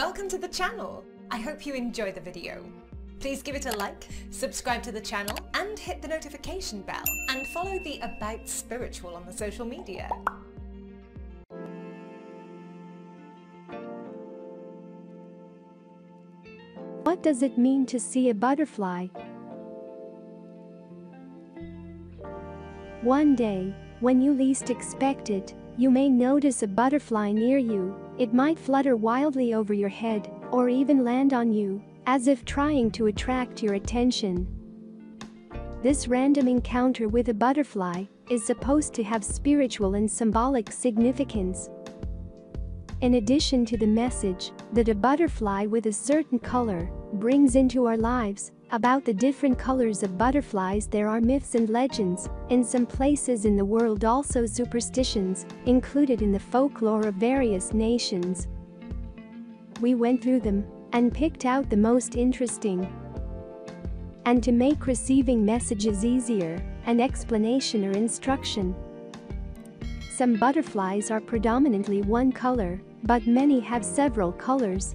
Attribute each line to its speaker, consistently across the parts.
Speaker 1: welcome to the channel. I hope you enjoy the video. Please give it a like, subscribe to the channel and hit the notification bell and follow the About Spiritual on the social media.
Speaker 2: What does it mean to see a butterfly? One day, when you least expect it, you may notice a butterfly near you, it might flutter wildly over your head, or even land on you, as if trying to attract your attention. This random encounter with a butterfly is supposed to have spiritual and symbolic significance. In addition to the message that a butterfly with a certain color brings into our lives, about the different colors of butterflies there are myths and legends, in some places in the world also superstitions, included in the folklore of various nations. We went through them and picked out the most interesting. And to make receiving messages easier, an explanation or instruction. Some butterflies are predominantly one color, but many have several colors.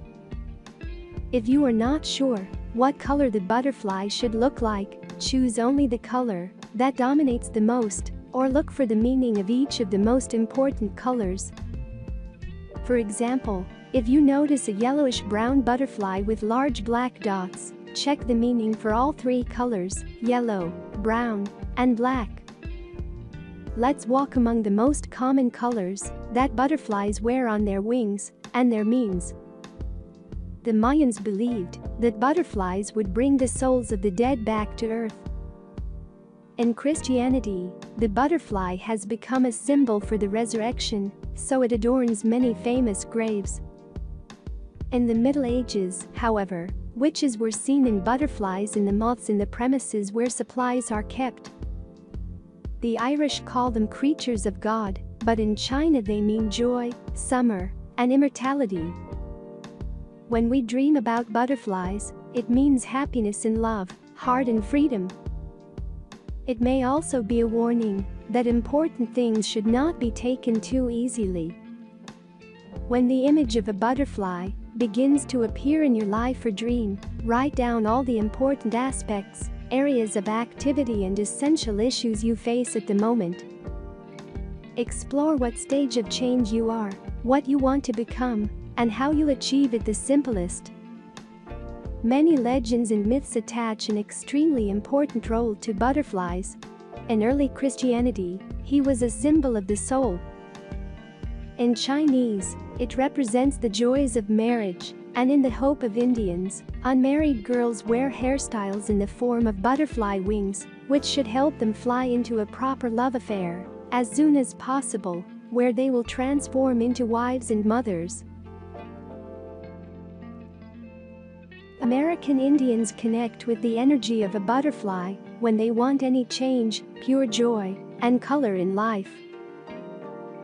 Speaker 2: If you are not sure what color the butterfly should look like, choose only the color that dominates the most, or look for the meaning of each of the most important colors. For example, if you notice a yellowish-brown butterfly with large black dots, check the meaning for all three colors, yellow, brown, and black. Let's walk among the most common colors that butterflies wear on their wings and their means. The Mayans believed that butterflies would bring the souls of the dead back to earth. In Christianity, the butterfly has become a symbol for the resurrection, so it adorns many famous graves. In the Middle Ages, however, witches were seen in butterflies in the moths in the premises where supplies are kept. The Irish call them creatures of God, but in China they mean joy, summer, and immortality. When we dream about butterflies, it means happiness in love, heart and freedom. It may also be a warning that important things should not be taken too easily. When the image of a butterfly begins to appear in your life or dream, write down all the important aspects, areas of activity and essential issues you face at the moment. Explore what stage of change you are, what you want to become, and how you'll achieve it the simplest. Many legends and myths attach an extremely important role to butterflies. In early Christianity, he was a symbol of the soul. In Chinese, it represents the joys of marriage, and in the Hopi Indians, unmarried girls wear hairstyles in the form of butterfly wings, which should help them fly into a proper love affair as soon as possible, where they will transform into wives and mothers. American Indians connect with the energy of a butterfly when they want any change, pure joy, and color in life.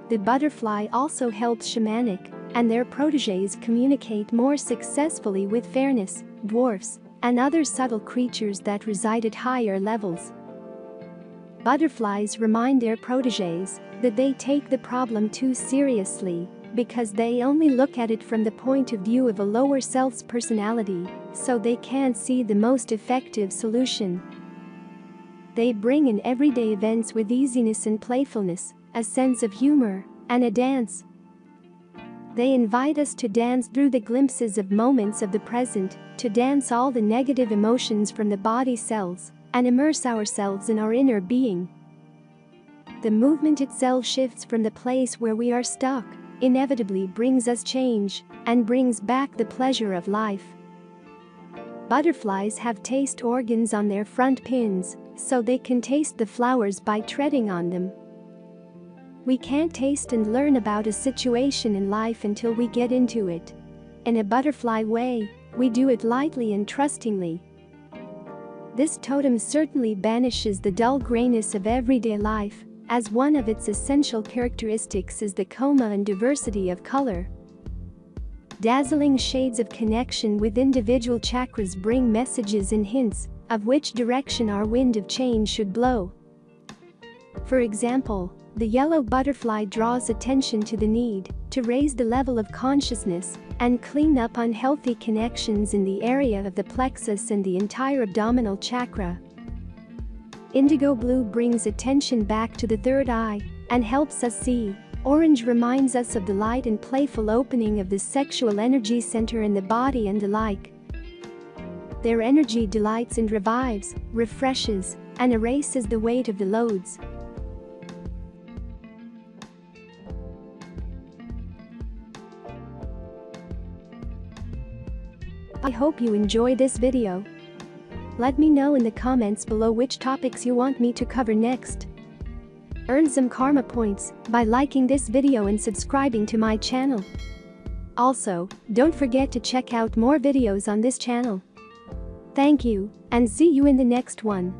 Speaker 2: The butterfly also helps shamanic and their proteges communicate more successfully with fairness, dwarfs, and other subtle creatures that reside at higher levels. Butterflies remind their proteges that they take the problem too seriously because they only look at it from the point of view of a lower self's personality, so they can't see the most effective solution. They bring in everyday events with easiness and playfulness, a sense of humor, and a dance. They invite us to dance through the glimpses of moments of the present, to dance all the negative emotions from the body cells, and immerse ourselves in our inner being. The movement itself shifts from the place where we are stuck inevitably brings us change and brings back the pleasure of life. Butterflies have taste organs on their front pins, so they can taste the flowers by treading on them. We can't taste and learn about a situation in life until we get into it. In a butterfly way, we do it lightly and trustingly. This totem certainly banishes the dull grayness of everyday life as one of its essential characteristics is the coma and diversity of color. Dazzling shades of connection with individual chakras bring messages and hints of which direction our wind of change should blow. For example, the yellow butterfly draws attention to the need to raise the level of consciousness and clean up unhealthy connections in the area of the plexus and the entire abdominal chakra. Indigo blue brings attention back to the third eye and helps us see. Orange reminds us of the light and playful opening of the sexual energy center in the body and alike. Their energy delights and revives, refreshes, and erases the weight of the loads. I hope you enjoy this video. Let me know in the comments below which topics you want me to cover next. Earn some karma points by liking this video and subscribing to my channel. Also, don't forget to check out more videos on this channel. Thank you, and see you in the next one.